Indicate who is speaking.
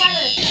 Speaker 1: Bye.